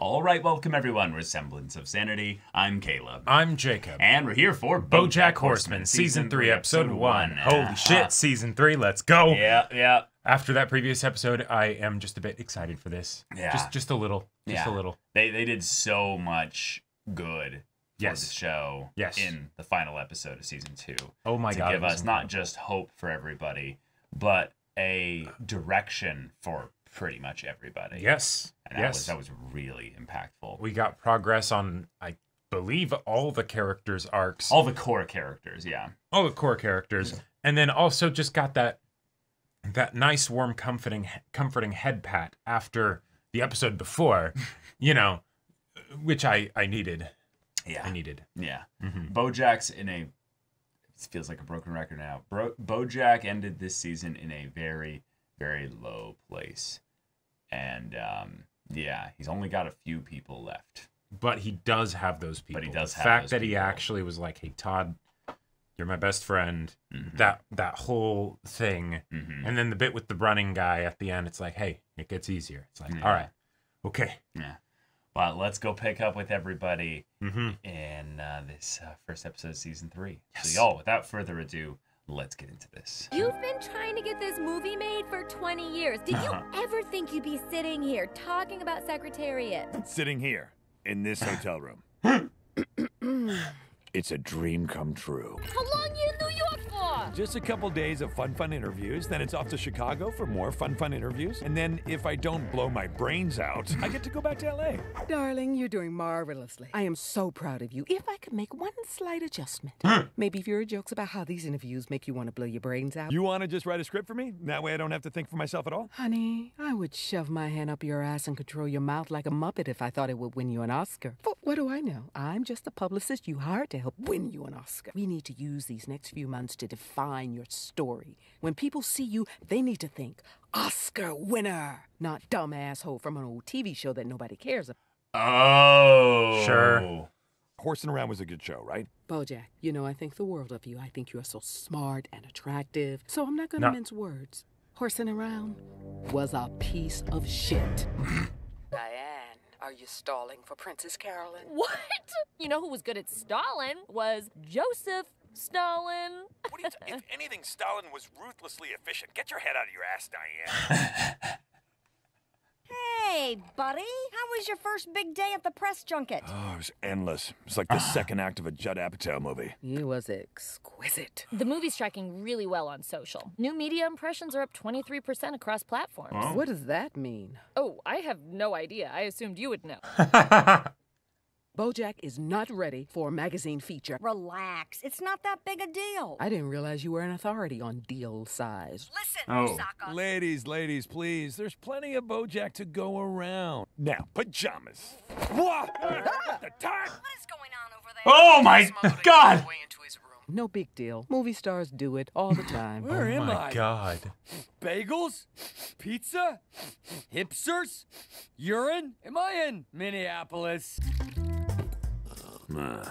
All right, welcome everyone. Resemblance of Sanity. I'm Caleb. I'm Jacob. And we're here for BoJack Horseman, season three, episode one. Holy ah. shit, season three, let's go! Yeah, yeah. After that previous episode, I am just a bit excited for this. Yeah. Just, just a little, just Yeah. a little. They they did so much good Yes. for the show Yes. in the final episode of season two. Oh my to god! give it was us not just hope for everybody, but a direction for pretty much everybody. Yes, And that yes. was that was really impactful. we got progress on, I believe, all the characters' arcs, All the core characters, yeah. all the core characters, and then also just got that that nice, warm, comforting, comforting head pat after the episode before, you know, which I I needed. Yeah. I needed. Yeah. Mhm. Bojack's in a. It feels like a broken record now. Bro, Bojack ended this season in a very, very low place, and um, yeah, he's only got a few people left. but he does have those people. But he does the have fact those that he actually was like, "Hey Todd, you're my best friend." Mhm. That that whole thing, Mhm. and then the bit with the running guy at the end. It's like, "Hey, it gets easier." It's like, Yeah. "All right, okay." Yeah. But let's go pick up with everybody Mm-hmm. in uh, this uh, first episode of season three. Yes. So, y'all, without further ado, let's get into this. You've been trying to get this movie made for 20 years. Did you Uh-huh. ever think you'd be sitting here talking about Secretariat? Sitting here in this hotel room. it's a dream come true. How long you in New York for? Just a couple days of fun, fun interviews. Then it's off to Chicago for more fun, fun interviews. And then if I don't blow my brains out, I get to go back to LA. Darling, you're doing marvelously. I am so proud of you. If I could make one slight adjustment, hmm. maybe fewer jokes about how these interviews make you want to blow your brains out. You want to just write a script for me? That way I don't have to think for myself at all? Honey, I would shove my hand up your ass and control your mouth like a muppet if I thought it would win you an Oscar. But what do I know? I'm just the publicist you hired to help win you an Oscar. We need to use these next few months to define your story. When people see you, they need to think Oscar winner, not dumb asshole from an old TV show that nobody cares about. Oh. Sure. Horsing Around was a good show, right? Bojack, you know I think the world of you. I think you are so smart and attractive. So I'm not gonna No. mince words. Horsing around was a piece of shit. Diane, are you stalling for Princess Carolyn? What? You know who was good at stalling was Joseph Stalin. What do you if anything, Stalin was ruthlessly efficient. Get your head out of your ass, Diane. Hey, buddy. How was your first big day at the press junket? Oh, it was endless. It's like the ah. second act of a Judd Apatow movie. It was exquisite. The movie's tracking really well on social. New media impressions are up 23% across platforms. What does that mean? Oh, I have no idea. I assumed you would know. Bojack is not ready for a magazine feature. Relax. It's not that big a deal. I didn't realize you were an authority on deal size. Listen, Oh. Osaka. Ladies, ladies, please. There's plenty of Bojack to go around. Now, pajamas. Whoa! Ah! the time. What is going on over there? Oh my god. No big deal. Movie stars do it all the time. Where oh am my I? god. Bagels? Pizza? Hipsters? Urine? Am I in Minneapolis? Nah.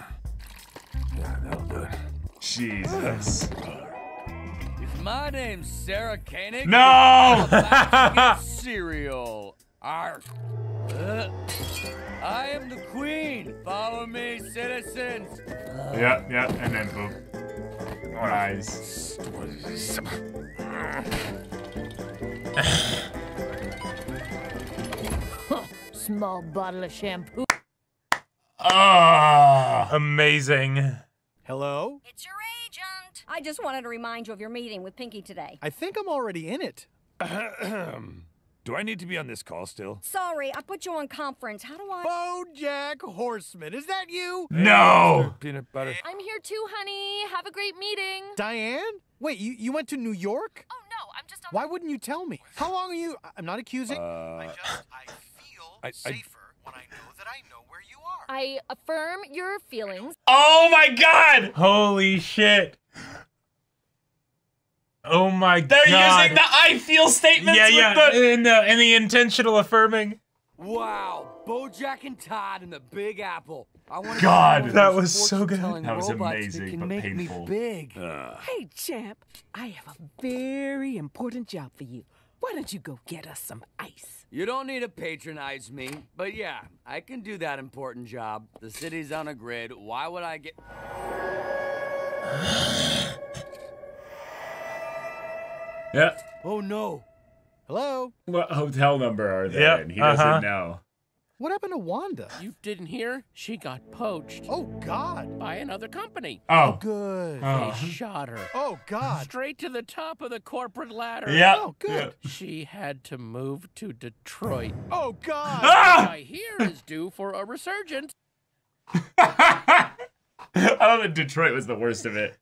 Yeah, that'll do it. Jesus. Is my name Sarah Koenig? No! Get cereal. Arf. Uh, I am the queen. Follow me, citizens. yeah, yeah, and then boom. Nice. Small bottle of shampoo. Amazing. Hello? It's your agent. I just wanted to remind you of your meeting with Pinky today. I think I'm already in it. do I need to be on this call still? Sorry, I put you on conference. How do I? Bojack Horseman, is that you? No. Peanut butter. I'm here too, honey. Have a great meeting. Diane? Wait, you, you went to New York? Oh no, I'm just on. Why wouldn't you tell me? How long are you? I- I'm not accusing. Uh, just I feel I- I- safer when I know that I know where you are. I affirm your feelings. Oh my god. Holy shit. Oh my god They're using the I feel statements yeah, with yeah, the in the in the intentional affirming. Wow, Bojack and Todd in the Big Apple. I want God, that was so good. That was amazing, but make painful. me big. Hey, champ, I have a very important job for you. Why don't you go get us some ice? You don't need to patronize me, but yeah, I can do that important job. The city's on a grid. Why would I get. Yeah. Oh no. Hello? What hotel number are they Yep, in? He uh-huh. doesn't know. What happened to Wanda? You didn't hear? She got poached Oh God. by another company. Oh. Good. Oh. They shot her. Oh God. Straight to the top of the corporate ladder. Yeah. Oh, good. She had to move to Detroit. Oh God. Ah! I hear is due for a resurgence. I thought that Detroit was the worst of it.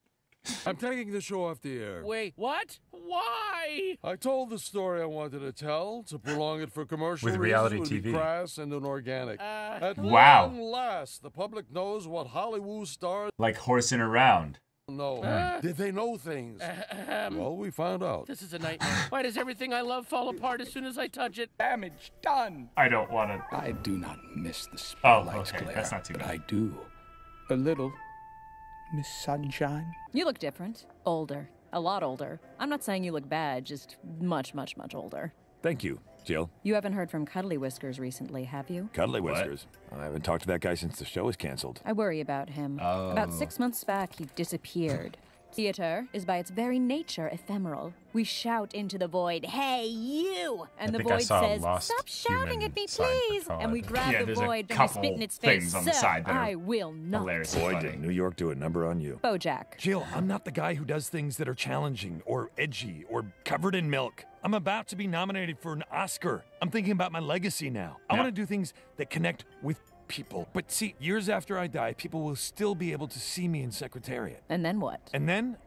I'm taking the show off the air. Wait, what? Why? I told the story I wanted to tell. To prolong it for commercial With reality would be TV. crass and inorganic. Uh, At Wow. long last, the public knows what Hollywood stars Like horsing around. know. Uh. Did they know things? ahem. well, we found out. This is a nightmare. Why does everything I love fall apart as soon as I touch it? Damage done. I don't want to. I do not miss the Oh, spotlights, okay. Claire, That's not too but bad. I do. A little. Miss Sunshine? You look different. Older. A lot older. I'm not saying you look bad, just much, much, much older. Thank you, Jill. You haven't heard from Cuddly Whiskers recently, have you? Cuddly Whiskers. I haven't talked to that guy since the show was canceled. I worry about him. About Oh. six months back, he disappeared. Theater is by its very nature ephemeral. We shout into the void, Hey, you! And I the void says, Stop shouting at me, please! And we grab Yeah, the void and we spit in its face. things on the Sir, side I will not. Hilarious. Boy, funny. did New York do a number on you. Bojack. Jill, I'm not the guy who does things that are challenging or edgy or covered in milk. I'm about to be nominated for an Oscar. I'm thinking about my legacy now. I Yeah. want to do things that connect with people. But see, years after I die, people will still be able to see me in Secretariat. And then what? And then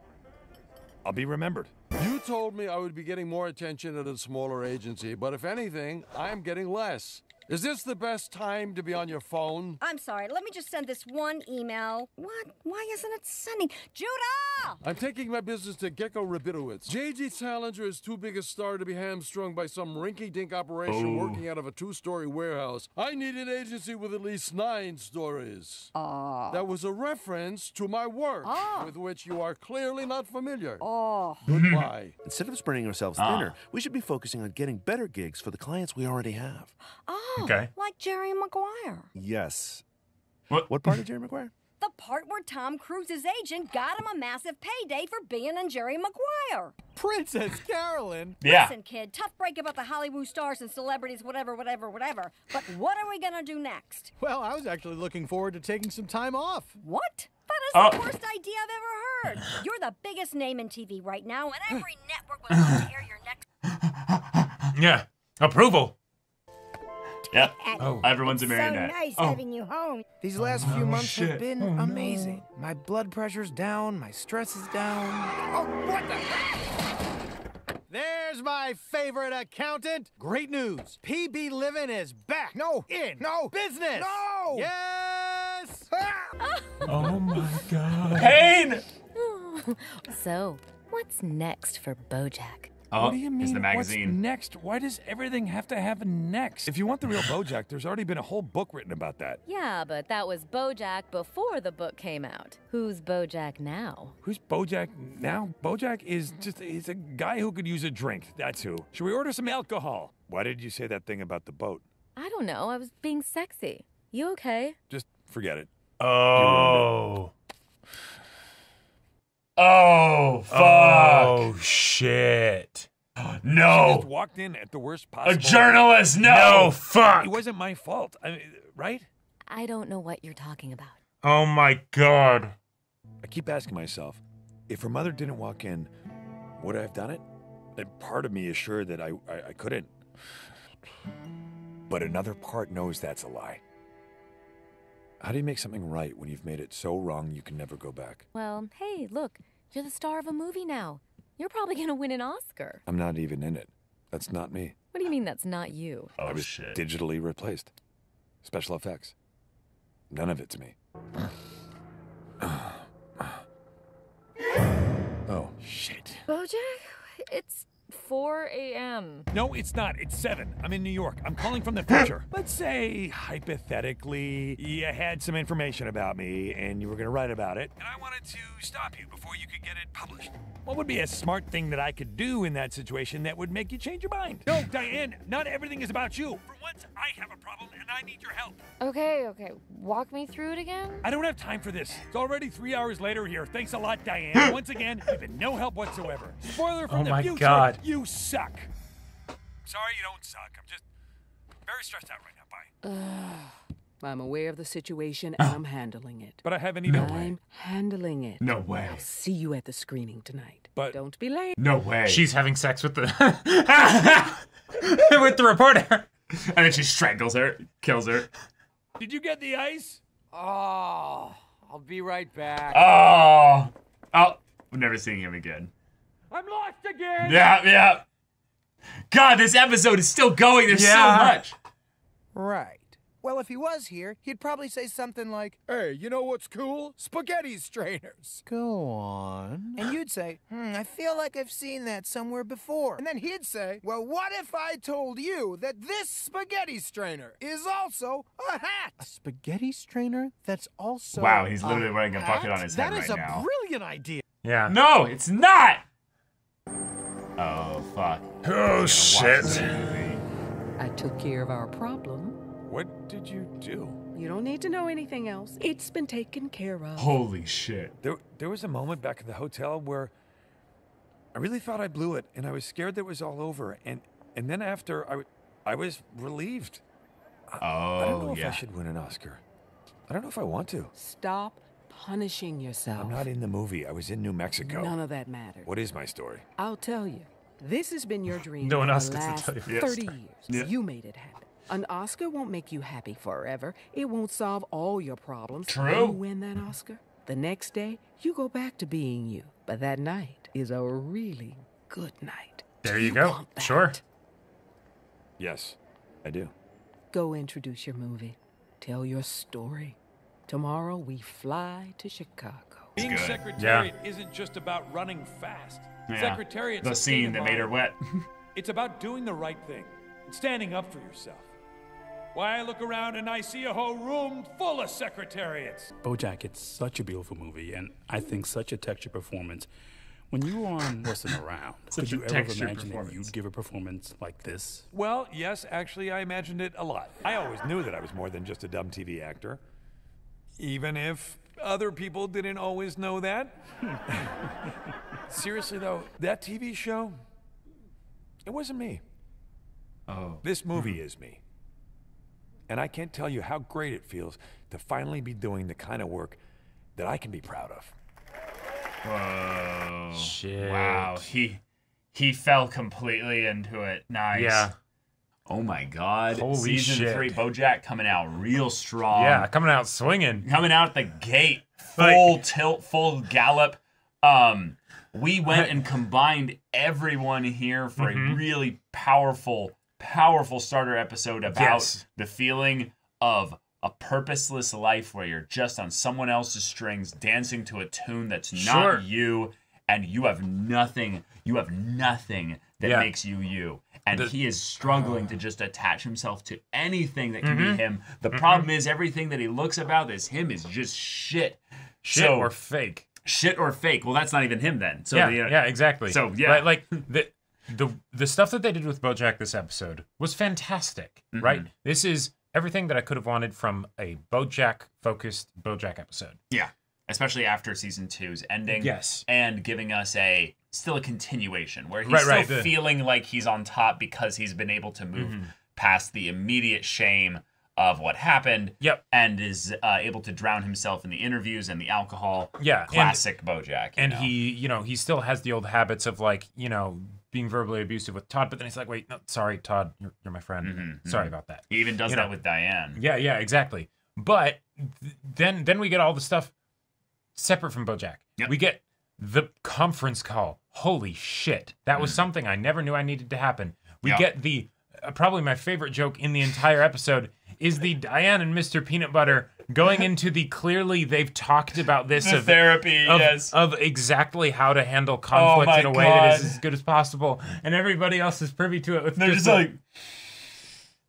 I'll be remembered. You told me I would be getting more attention at a smaller agency, but if anything, I'm getting less. Is this the best time to be on your phone? I'm sorry, let me just send this one email. What? Why isn't it sending? Judah! I'm taking my business to Gecko Rabinowitz. J.D. Salinger is too big a star to be hamstrung by some rinky-dink operation Oh. working out of a two-story warehouse. I need an agency with at least nine stories. Oh. That was a reference to my work, Oh. with which you are clearly not familiar. Oh. Goodbye. Instead of spreading ourselves Ah. thinner, we should be focusing on getting better gigs for the clients we already have. Oh. Okay. Like Jerry Maguire. Yes. What? What part of Jerry Maguire? The part where Tom Cruise's agent got him a massive payday for being in Jerry Maguire. Princess Carolyn. Yeah. Listen, kid, tough break about the Hollywood stars and celebrities, whatever, whatever, whatever. But what are we gonna do next? Well, I was actually looking forward to taking some time off. What? That is Oh. the worst idea I've ever heard. You're the biggest name in TV right now, and every network would love to air your next. Yeah. Approval. Yep. Oh. Everyone's a so marionette. nice oh. having you home. These last oh, few Oh, months shit. have been Oh, no. amazing. My blood pressure's down, my stress is down. Oh, what the? There's my favorite accountant. Great news. PB Living is back. No. In. No. Business. No. Yes. Oh ah! my god. Pain. So, what's next for Bojack? Oh, what do you is mean? the magazine. What's next? Why does everything have to have a next? If you want the real Bojack, there's already been a whole book written about that. Yeah, but that was Bojack before the book came out. Who's Bojack now? Who's Bojack now? Bojack is just he's a guy who could use a drink. That's who. Should we order some alcohol? Why did you say that thing about the boat? I don't know. I was being sexy. You okay? Just forget it. Oh. Oh fuck. Oh shit. Just no. walked in at the worst A journalist. No. No, fuck. It wasn't my fault. I mean, right? I don't know what you're talking about. Oh my god. I keep asking myself, if her mother didn't walk in, would I have done it? And part of me is sure that I, I, I couldn't. But another part knows that's a lie. How do you make something right when you've made it so wrong you can never go back? Well, hey, look. You're the star of a movie now. You're probably going to win an Oscar. I'm not even in it. That's not me. What do you mean that's not you? Oh I was shit. digitally replaced. Special effects. None of it's me. oh, shit. Bojack, it's 4 a.m. No, it's not. It's 7. I'm in New York. I'm calling from the future. Let's say, hypothetically, you had some information about me and you were going to write about it, and I wanted to stop you before you could get it published. What would be a smart thing that I could do in that situation that would make you change your mind? No, Diane, not everything is about you. For once, I have a problem and I need your help. Okay, okay. Walk me through it again? I don't have time for this. It's already three hours later here. Thanks a lot, Diane. Once again, you've been no help whatsoever. Spoiler from Oh the my future. God. You suck. Sorry you don't suck. I'm just very stressed out right now. Bye. I'm aware of the situation ah. and I'm handling it. But I haven't even. I'm handling it. No way. I'll see you at the screening tonight. But don't be late. No way. She's having sex with the with the reporter. and then she strangles her, kills her. Did you get the ice? Oh, I'll be right back. Oh, oh, we're never seeing him again. I'm lost again. Yeah, yeah. God, this episode is still going. There's Yeah. so much. Right. Well, if he was here, he'd probably say something like, Hey, you know what's cool? Spaghetti strainers. Go on. And you'd say, hmm, I feel like I've seen that somewhere before. And then he'd say, Well, what if I told you that this spaghetti strainer is also a hat? A spaghetti strainer that's also. Wow, he's literally wearing a bucket on his That head is right a now. brilliant idea. Yeah. No, it's not. Oh fuck. Oh shit. I took care of our problem. What did you do? You don't need to know anything else. It's been taken care of. Holy shit. There, there was a moment back at the hotel where I really thought I blew it, and I was scared that it was all over. And and then after, I, w- I was relieved. I, I don't oh, know Oh if I should win an Oscar. I don't know if I want to. Stop punishing yourself. I'm not in the movie. I was in New Mexico. None of that matters. What is my story? I'll tell you. This has been your dream No one for else the gets to last tell you. Yes. 30 years. Yeah. You made it happen. An Oscar won't make you happy forever. It won't solve all your problems. True. When you win that Oscar, the next day, you go back to being you. But that night is a really good night. There Do you go. Sure. Yes, I do. Go introduce your movie. Tell your story. Tomorrow we fly to Chicago. Being good. secretariat isn't just about running fast. Yeah. Secretariat's The a state scene of that made her wet. It's about doing the right thing and standing up for yourself. Why I look around and I see a whole room full of secretariats. Bojack, it's such a beautiful movie, and I think such a texture performance. When you were on Wasn't Around, Such could you ever imagine that you'd give a performance like this? Well, yes, actually, I imagined it a lot. I always knew that I was more than just a dumb TV actor, even if other people didn't always know that. Seriously, though, that TV show, it wasn't me. Oh. This movie is me. And I can't tell you how great it feels to finally be doing the kind of work that I can be proud of. Whoa. Shit. Wow. He he fell completely into it. Nice. Yeah. Oh my god. Holy Season shit. three, Bojack coming out real strong. Yeah, coming out swinging. Coming out the gate. Like- Full tilt, full gallop. Um, we went and combined everyone here for Mhm. a really powerful, powerful starter episode about Yes. the feeling of a purposeless life where you're just on someone else's strings dancing to a tune that's not Sure. you and you have nothing you have nothing that Yeah. makes you you and The- he is struggling to just attach himself to anything that can Mhm. be him the Mhm. problem is everything that he looks about as him is just shit Shit So- or fake. shit or fake well that's not even him then so yeah, the, uh, yeah, exactly. so yeah Right, like the the the stuff that they did with BoJack this episode was fantastic. Mm-hmm. Right, this is everything that I could have wanted from a BoJack focused BoJack episode. Yeah, especially after season two's ending. Yes. and giving us a still a continuation where he's Right, still right, the- feeling like he's on top because he's been able to move Mhm. past the immediate shame of what happened. Yep, and is uh, able to drown himself in the interviews and the alcohol. Yeah, and- classic BoJack. and know? he, you know, he still has the old habits of like, you know, being verbally abusive with Todd. But then he's like, wait, no, sorry, Todd, you're, you're my friend. Mhm, Sorry mhm. about that. He even does You that know. with Diane. Yeah, yeah, exactly. But th- then then we get all the stuff separate from BoJack. We get the conference call. Holy shit, that was something I never knew I needed to happen. We Mm. Yeah. get the uh, probably my favorite joke in the entire episode is the Diane and Mr. Peanut Butter going into the clearly they've talked about this The of therapy, of, yes. of exactly how to handle conflict my in a way that is as good as possible, and everybody else is privy to it. With They're just a- like, like,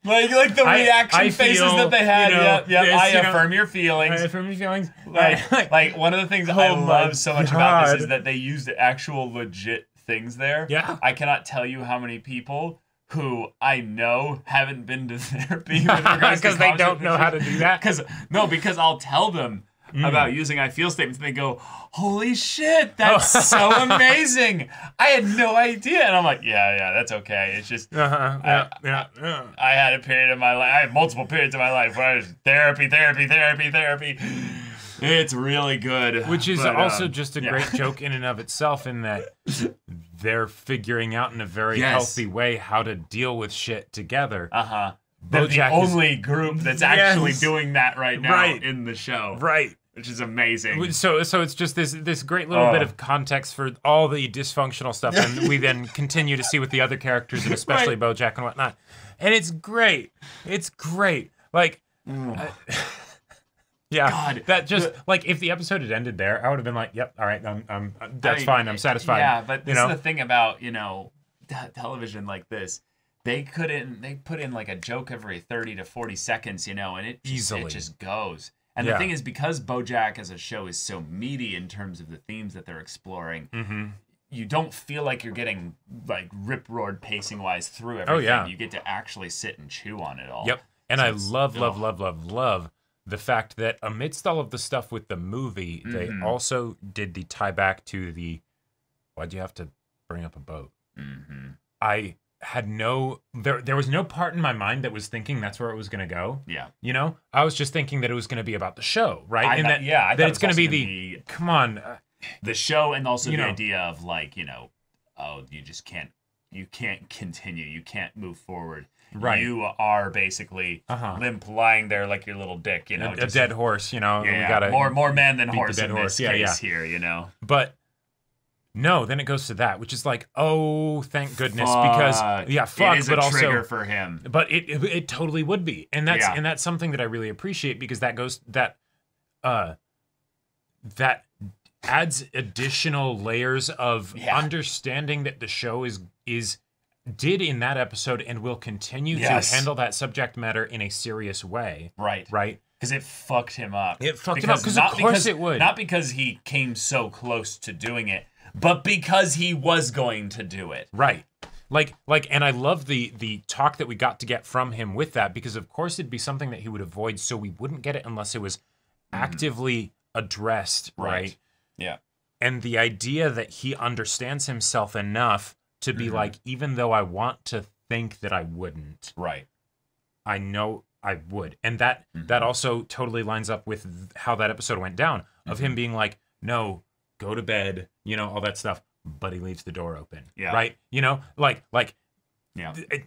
like like the I- reaction I faces feel, that they had. you know, yep, yep. I you know, affirm your feelings. I affirm your feelings. like, like one of the things I Oh my love so much about this is that they used actual legit things there. Yeah. I cannot tell you how many people who I know haven't been to therapy with regards to 'Cause they don't know how to do that? Because no, because I'll tell them Mm. about using I feel statements, and they go, "Holy shit, that's Oh. so amazing! I had no idea." And I'm like, "Yeah, yeah, that's okay. It's just Uh-huh. Yeah, yeah, yeah. I had a period of my life. I had multiple periods of my life where I was therapy, therapy, therapy, therapy. It's really good. Which is But, also um, just a yeah. great joke in and of itself, in that they're figuring out in a very Yes. healthy way how to deal with shit together. Uh huh. They're the BoJack is- only group that's actually doing that right now Right. in the show. Right. Which is amazing. So, so it's just this this great little bit Oh. of context for all the dysfunctional stuff, and we then continue to see with the other characters, and especially BoJack and whatnot. And it's great. It's great. Like, uh, yeah, God, that just like if the episode had ended there, I would have been like, "Yep, all right, I'm, I'm that's I mean, fine. I'm satisfied." Yeah, but this you know, is the thing about you know t- television like this. They couldn't. They put in like a joke every thirty to forty seconds, you know, and it just, Easily. it just goes. And Yeah. the thing is, because BoJack as a show is so meaty in terms of the themes that they're exploring, Mhm. you don't feel like you're getting like rip roared pacing wise through everything. Oh, everything. yeah. You get to actually sit and chew on it all. Yep. And So I love, love, oh. love, love, love the fact that amidst all of the stuff with the movie, they Mhm. also did the tie back to the why'd you have to bring up a boat? Mhm. I had no there there was no part in my mind that was thinking that's where it was gonna go. Yeah. You know? I was just thinking that it was gonna be about the show, right? I and thought- that yeah, I that it's it gonna be the gonna come on. uh, the show and also the know. idea of like you know oh you just can't you can't continue you can't move forward Right. you are basically Uh-huh. limp lying there like your little dick you know a, a dead horse, you know. yeah, we gotta more more man than horse dead in horse. this Yeah, case yeah. here you know But no, then it goes to that, which is like, oh, thank goodness, because yeah, It fuck, is a but also trigger for him. But it, it it totally would be, and that's Yeah. and that's something that I really appreciate because that goes that uh that adds additional layers of understanding that the show is is did in that episode and will continue Yes. to handle that subject matter in a serious way. right Right. because it fucked him up It fucked him up, 'cause of not course because- it would. not because he came so close to doing it but because he was going to do it Right. Like like and I love the the talk that we got to get from him with that because of course it'd be something that he would avoid so we wouldn't get it unless it was actively addressed, right? Right. yeah And the idea that he understands himself enough to be Mhm. like even though I want to think that I wouldn't, right I know I would. And that Mm-hmm. that also totally lines up with how that episode went down of Mm-hmm. him being like, "No, go to bed," you know, all that stuff, but he leaves the door open. Yeah. Right? You know, like like yeah it,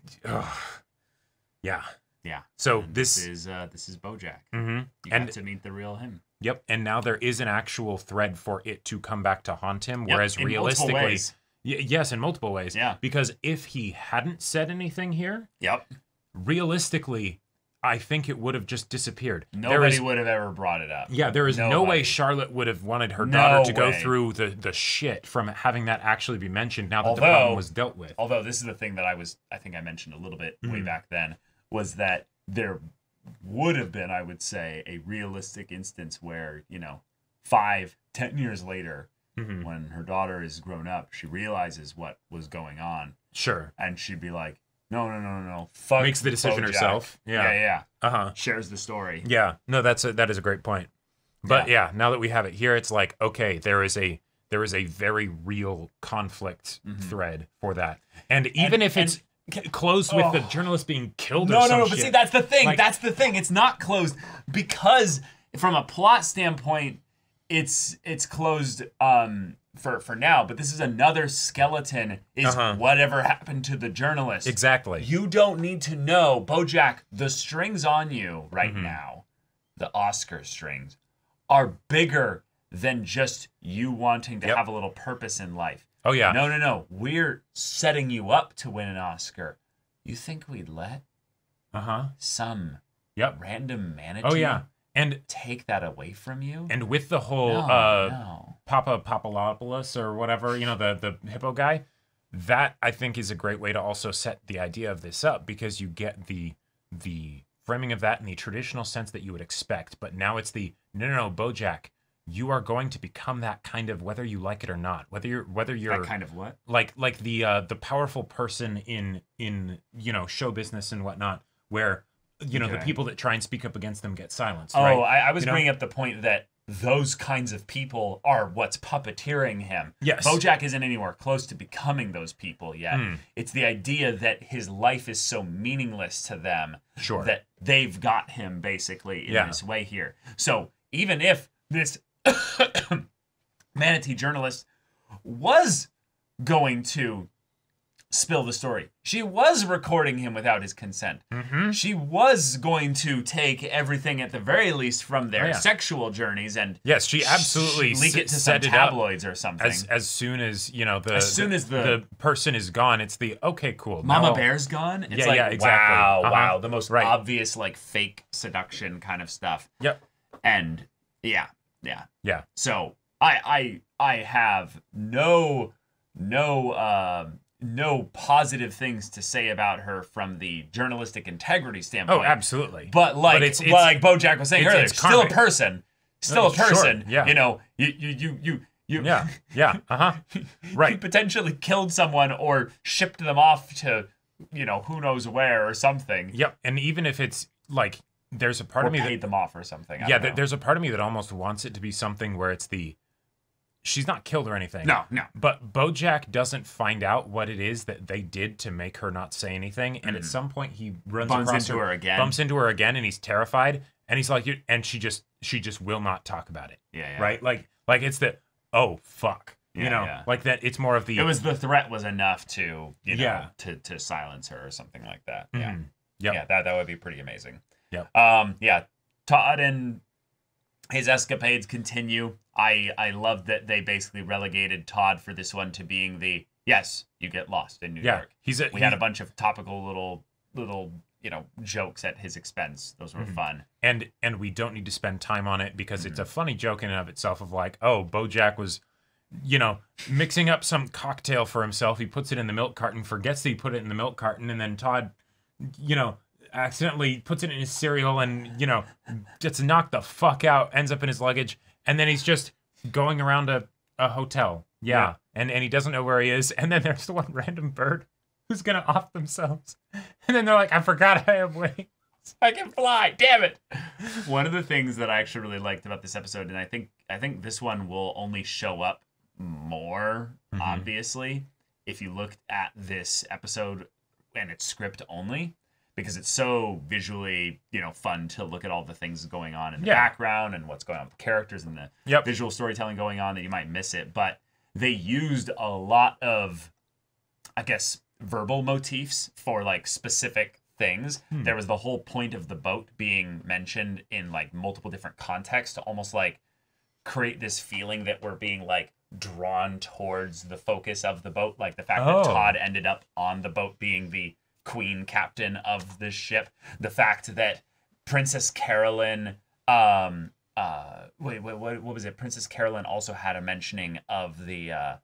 yeah. yeah So And this, is uh this is bojack Mm-hmm. you and got to meet the real him yep, and now there is an actual thread for it to come back to haunt him. Yep, Whereas in realistically. Y- yes, in multiple ways. Yeah. Because if he hadn't said anything here, yep realistically, I think it would have just disappeared. Nobody is- would have ever brought it up. Yeah, there is no way Charlotte would have wanted her No daughter to go way. through the the shit from having that actually be mentioned now that although, the problem was dealt with. Although this is the thing that I was, I think I mentioned a little bit way Mhm. back then, was that there would have been, I would say, a realistic instance where you know, five, ten years later, Mhm. when her daughter is grown up, she realizes what was going on, Sure. and she'd be like, "No, no, no, no, no, fuck." Makes the decision Bojack." herself. Yeah. yeah, yeah. Uh-huh. Shares the story. Yeah. No, that's a, that is a great point. But yeah. now that we have it here, it's like okay, there is a there is a very real conflict thread for that, and even if it's closed with the Oh. journalist being killed. No, no, no. But shit, see, that's the thing. like- that's the thing. It's not closed because, from a plot standpoint, it's it's closed um for for now. But this is another skeleton. Is Uh-huh. whatever happened to the journalist? Exactly. You don't need to know, BoJack. The strings on you right Mm-hmm. now, the Oscar strings, are bigger than just you wanting to Yep. have a little purpose in life. Oh, yeah. No, no, no. We're setting you up to win an Oscar. You think we'd let Uh huh. some Yep. random manatee Oh, yeah. And take that away from you. And with the whole No, uh no. Papa Papalopoulos or whatever, you know, the the hippo guy, that I think is a great way to also set the idea of this up because you get the the framing of that in the traditional sense that you would expect, but now it's the no no no Bojack, you are going to become that kind of whether you like it or not, whether you're whether you're kind of what? like like the uh the powerful person in in you know show business and whatnot where you know the people that try and speak up against them get silenced. Oh, right? I, I was You know? bringing up the point that those kinds of people are what's puppeteering him. Yes. Bojack isn't anywhere close to becoming those people yet. Hmm. It's the idea that his life is so meaningless to them Sure. that they've got him basically in Yeah. this way here. So even if this manatee journalist was going to spill the story. She was recording him without his consent. Mm-hmm. She was going to take everything at the very least from their Oh, yeah. sexual journeys and Yes, she absolutely leak s- it to some set it up tabloids or something. As as soon as you know the As soon the, as the- person is gone, it's the okay, cool. Mama now- Bear's gone. It's yeah, like yeah, exactly. wow, Uh-huh. wow, the most Right. obvious like fake seduction kind of stuff. Yep. And yeah, yeah. Yeah. So I I I have no no um no positive things to say about her from the journalistic integrity standpoint. Oh, absolutely. But like But it's- it's- like Bojack was saying it's- earlier, it's still a person. Still a sure, person. yeah. You know, you you you you you Yeah, yeah, uh huh. you Right. potentially killed someone or shipped them off to, you know, who knows where or something. Yep. And even if it's like there's a part or of me paid that them off or something. I yeah, know. there's a part of me that almost wants it to be something where it's the she's not killed or anything. No, no. But Bojack doesn't find out what it is that they did to make her not say anything, and at Mhm. some point he runs Bumps across into her again. bumps into her again, and he's terrified, and he's like, and she just she just will not talk about it. Yeah, yeah. Right. Like like it's the oh fuck. Yeah, you know, yeah. like that. It's more of the it was the threat was enough to you know Yeah. to to silence her or something like that. Yeah. Mhm. Yep. Yeah, that that would be pretty amazing. Yeah. Um yeah, Todd and his escapades continue. I I love that they basically relegated Todd for this one to being the yes, you get lost in New Yeah, York. he's a- we had a bunch of topical little little, you know, jokes at his expense. Those were Mhm. fun. and and we don't need to spend time on it because it's Mm-hmm. a funny joke in and of itself of like oh bojack was you know mixing up some cocktail for himself he puts it in the milk carton forgets that he put it in the milk carton and then todd you know accidentally puts it in his cereal and you know gets knocked the fuck out ends up in his luggage and then he's just going around a, a hotel yeah. Yeah. and and he doesn't know where he is and then there's the one random bird who's gonna off themselves and then they're like i forgot i have wings I can fly. Damn it. One of the things that I actually really liked about this episode, and I think I think this one will only show up more Mhm. obviously if you looked at this episode and it's script only because it's so visually you know fun to look at all the things going on in the Yeah. background and what's going on with the characters and the Yep. visual storytelling going on that you might miss it but they used a lot of I guess verbal motifs for like specific things. Hmm. There was the whole point of the boat being mentioned in like multiple different contexts to almost like create this feeling that we're being like drawn towards the focus of the boat. Like the fact Oh. that Todd ended up on the boat being the queen captain of the ship. The fact that Princess Carolyn um uh wait, wait what what was it? Princess Carolyn also had a mentioning of the uh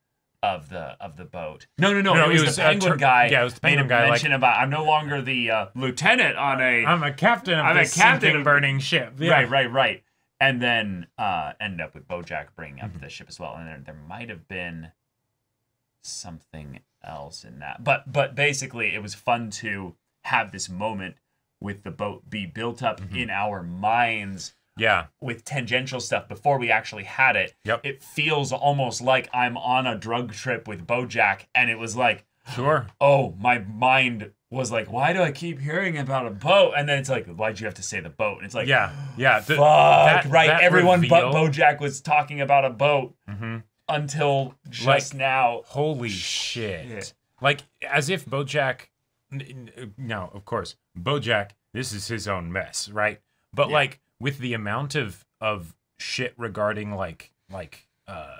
of the of the boat. No, no, no. No, it was, it was, the uh, penguin guy. yeah, it was the penguin guy, like- Mention about I'm no longer the uh, lieutenant on a. I'm a captain of I'm a captain of- burning ship. Yeah. Right, right, right. And then uh end up with Bojack bringing Mm-hmm. up the ship as well. And there there might have been something else in that. But but basically it was fun to have this moment with the boat be built up Mm-hmm. in our minds Yeah. with tangential stuff before we actually had it. Yep. It feels almost like I'm on a drug trip with Bojack and it was like Sure. oh, my mind was like, why do I keep hearing about a boat? And then it's like, why'd you have to say the boat? And it's like, Yeah. Yeah. The- fuck, that- right? that Everyone reveal- but Bojack was talking about a boat Mhm. Until just Like, now. Holy shit. Like, as if Bojack. No, of course. Bojack, this is his own mess, right? But, Yeah. like, with the amount of, of shit regarding, like, like, uh,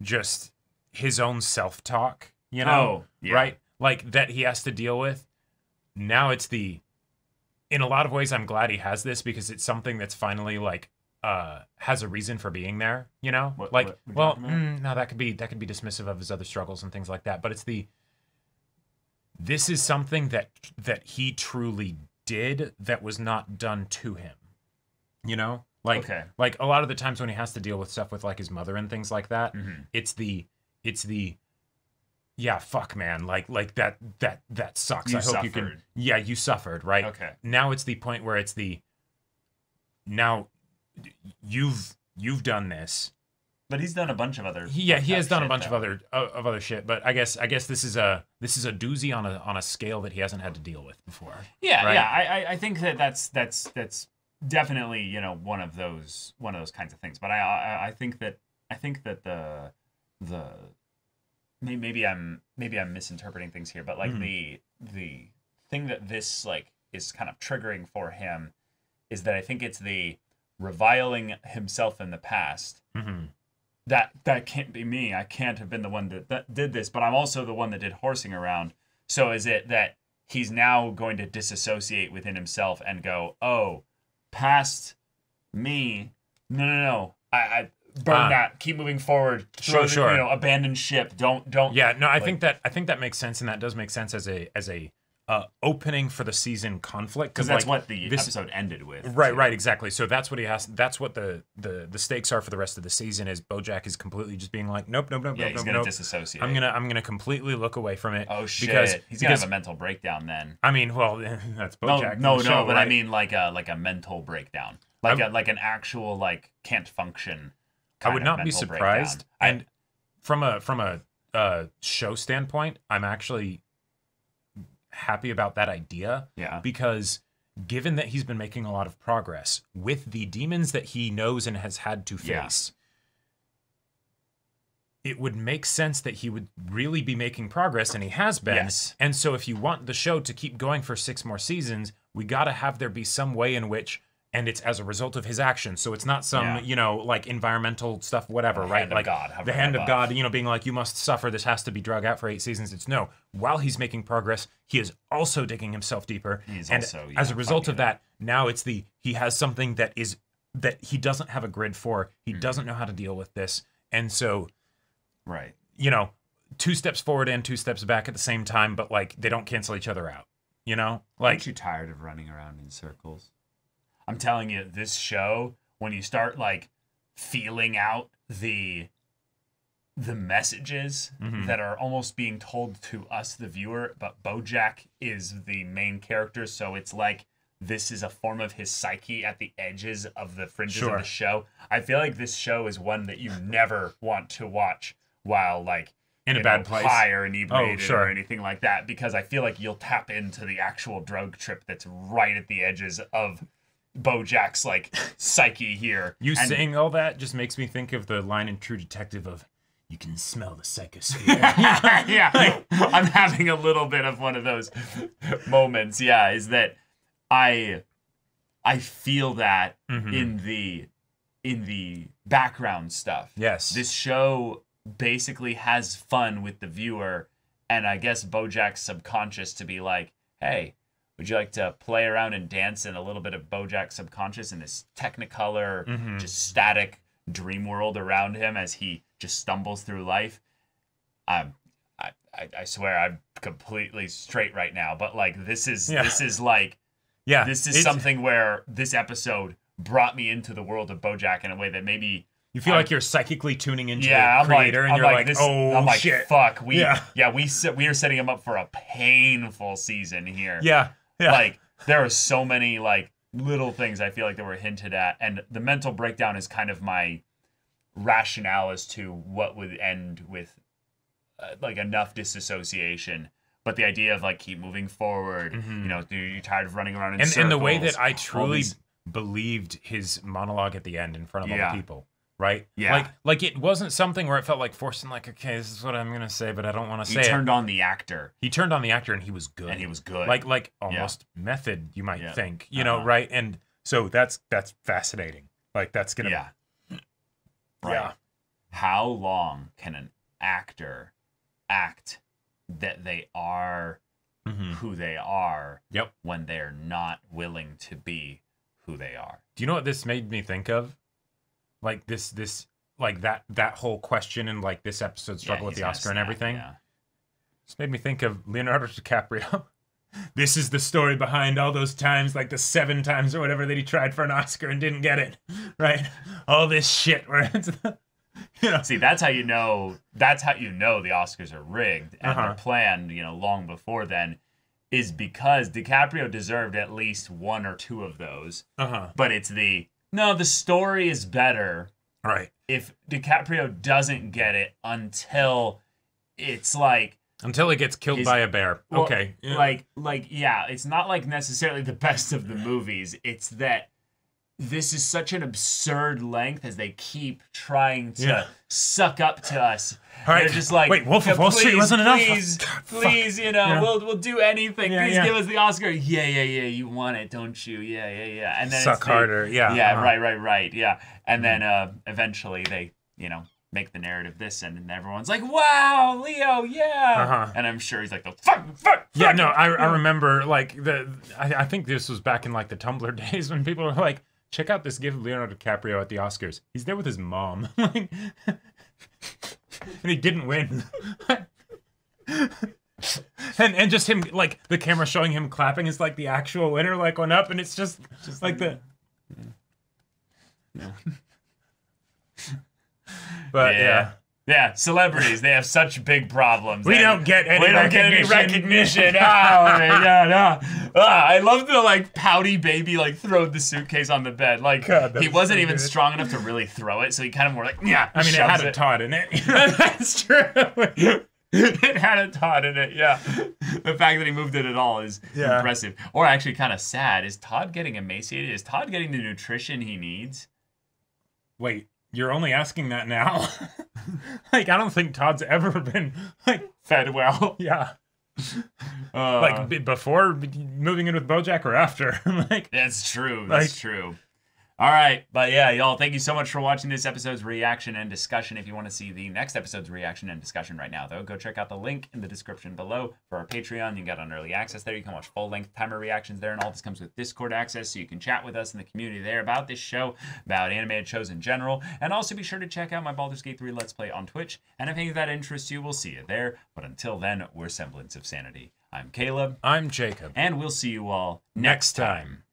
just his own self talk, you know? Oh, yeah. Right? Like, that he has to deal with. Now it's the. in a lot of ways, I'm glad he has this because it's something that's finally like uh has a reason for being there. You know, What- like what we well, mm, no, that could be that could be dismissive of his other struggles and things like that. But it's the this is something that that he truly did that was not done to him. You know, like Okay. like a lot of the times when he has to deal with stuff with like his mother and things like that, Mhm. it's the it's the yeah fuck man like like that that that sucks You i hope you can yeah you suffered right Okay. now it's the point where it's the now you've you've done this But he's done a bunch of other. He- yeah he has done a bunch though. of other of of other shit but i guess i guess this is a this is a doozy on a on a scale that he hasn't had to deal with before Yeah, right? yeah. I, I think that that's that's that's definitely you know one of those one of those kinds of things. But I I, I think that I think that the the maybe I'm maybe I'm misinterpreting things here, but like Mhm. the the thing that this like is kind of triggering for him is that I think it's the reviling himself in the past Mhm. that that can't be me. I can't have been the one that, that did this, but I'm also the one that did horsing around. So is it that he's now going to disassociate within himself and go, oh, past me, no, no, no, I, I burn Ah. that. Keep moving forward. Sure, the- sure. You know, abandon ship. Don't, don't. Yeah, no, I like- think that I think that makes sense, and that does make sense as a as a uh, opening for the season conflict because that's what the episode ended with. Right, too. right, exactly. So that's what he has. That's what the the the stakes are for the rest of the season. Is BoJack is completely just being like, nope, nope, nope, Yeah, nope, he's nope, gonna nope. disassociate. I'm gonna I'm gonna completely look away from it. Oh shit! Because, he's gonna because, have a mental breakdown then. I mean, well, that's No, BoJack. no, no, show, but I mean like a like a mental breakdown, like a like an actual like can't function. I would not be surprised. breakdown. And from a from a uh, show standpoint, I'm actually happy about that idea. Yeah. Because given that he's been making a lot of progress with the demons that he knows and has had to Yeah. face, it would make sense that he would really be making progress, and he has been. Yes. And so, if you want the show to keep going for six more seasons, we got to have there be some way in which, and it's as a result of his actions. So it's not some, Yeah. you know, like environmental stuff, whatever, The right? like God the hand of. God, you know, being like, you must suffer. This has to be drug out for eight seasons. It's no. While he's making progress, he is also digging himself deeper. He's and also, yeah, as a result of that, now it's the he has something that is that he doesn't have a grid for. Mm-hmm. He doesn't know how to deal with this, and so Right. you know, two steps forward and two steps back at the same time, but like they don't cancel each other out. You know, like Aren't you tired of running around in circles? I'm telling you, this show, when you start like feeling out the the messages Mhm. that are almost being told to us, the viewer, but Bojack is the main character, so it's like this is a form of his psyche at the edges of the fringes Sure. of the show. I feel like this show is one that you never want to watch while like In a you bad know, place. high or inebriated Oh, sure. or anything like that because I feel like you'll tap into the actual drug trip that's right at the edges of Bojack's like psyche here. you And- saying all that just makes me think of the line in True Detective of "You can smell the psychosphere." yeah, I'm having a little bit of one of those moments. Yeah, is that I I feel that Mhm. in the in the background stuff. Yes. This show basically has fun with the viewer and I guess Bojack's subconscious to be like, "Hey, would you like to play around and dance in a little bit of Bojack's subconscious in this technicolor, Mhm. just static dream world around him as he just stumbles through life?" I'm I, I, I swear I'm completely straight right now, but like this is Yeah. this is like Yeah, this is something where this episode brought me into the world of BoJack in a way that maybe You feel I- like you're psychically tuning into yeah, the I'm like, creator, and I'm you're like, this, "Oh I'm like, shit!" fuck, we, Yeah. yeah, we, set, we are setting him up for a painful season here. Yeah, yeah. like there are so many like little things I feel like that were hinted at, and the mental breakdown is kind of my rationale as to what would end with uh, like enough disassociation. But the idea of like keep moving forward, you know, you're tired of running around in and, circles. and the way that I truly these- believed his monologue at the end in front of all the people, right? Yeah. Like, like it wasn't something where it felt like forcing, like, okay, this is what I'm gonna say, but I don't want to say he turned it. on the actor. He turned on the actor, and he was good. And he was good. Like, like Yeah. almost method, you might Yeah. think, you know, Uh-huh. right? And so that's that's fascinating. Like, that's gonna, Yeah. Right. Yeah. How long can an actor act that they are Mhm. who they are Yep. when they're not willing to be who they are. Do you know what this made me think of? Like this, this, like that, that whole question and like this episode struggle with the Oscar and everything. yeah. This made me think of Leonardo DiCaprio. this is the story behind all those times, like the seven times or whatever that he tried for an Oscar and didn't get it. Right? All this shit where it's, you know. See, that's how you know. That's how you know the Oscars are rigged, and Uh-huh. they're planned. You know, long before then, is because DiCaprio deserved at least one or two of those. Uh-huh. But it's the no. The story is better. Right. If DiCaprio doesn't get it until it's like Until he gets killed He's- by a bear. well, okay. yeah. Like, like, yeah, it's not like necessarily the best of the movies. It's that this is such an absurd length as they keep trying to Yeah. suck up to us. All right. They're just like, Wait, Wolf of Wall Street wasn't enough? Please, please, you know, Yeah. we'll we'll do anything. Yeah, please give us the Oscar. Yeah, yeah, yeah. You want it, don't you? Yeah, yeah, yeah. And then Suck it's the- harder, yeah, yeah, uh-huh. right, right, right. Yeah, and then uh, eventually they, you know. Make the narrative this, and then everyone's like, "Wow, Leo, yeah!" Uh-huh. And I'm sure he's like, "The fuck, fuck, Yeah, fuck." no, I, I remember like the I, I think this was back in like the Tumblr days when people were like, check out this gif of Leonardo DiCaprio at the Oscars. He's there with his mom. Like, and he didn't win. and and just him like the camera showing him clapping is like the actual winner like went up and it's just just like the yeah But yeah. Yeah, celebrities, they have such big problems. We don't get any we don't get any recognition. recognition. oh, yeah, no. Ah, I love the like pouty baby like throw the suitcase on the bed. Like God, he was wasn't so even good. strong enough to really throw it, so he kind of more like yeah. I mean it had a Todd in it. That's true. it had a Todd in it, yeah. The fact that he moved it at all is Yeah. impressive. Or actually kind of sad. Is Todd getting emaciated? Is Todd getting the nutrition he needs? Wait, you're only asking that now? like, I don't think Todd's ever been like fed well. Yeah. Uh, like b- before moving in with BoJack or after? like That's true. That's Like- true. All right, but yeah, y'all, thank you so much for watching this episode's reaction and discussion. If you want to see the next episode's reaction and discussion right now, though, go check out the link in the description below for our Patreon. You can get on early access there. You can watch full length timer reactions there, and all this comes with Discord access, so you can chat with us in the community there about this show, about animated shows in general, and also be sure to check out my Baldur's Gate 3 Let's Play on Twitch. And if any of that interests you, we'll see you there. But until then, we're Semblance of Sanity. I'm Caleb. I'm Jacob. And we'll see you all next time.